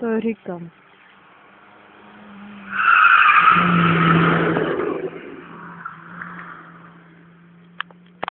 तो रिकम